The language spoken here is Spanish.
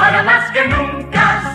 ahora más que nunca